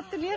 gratuliere.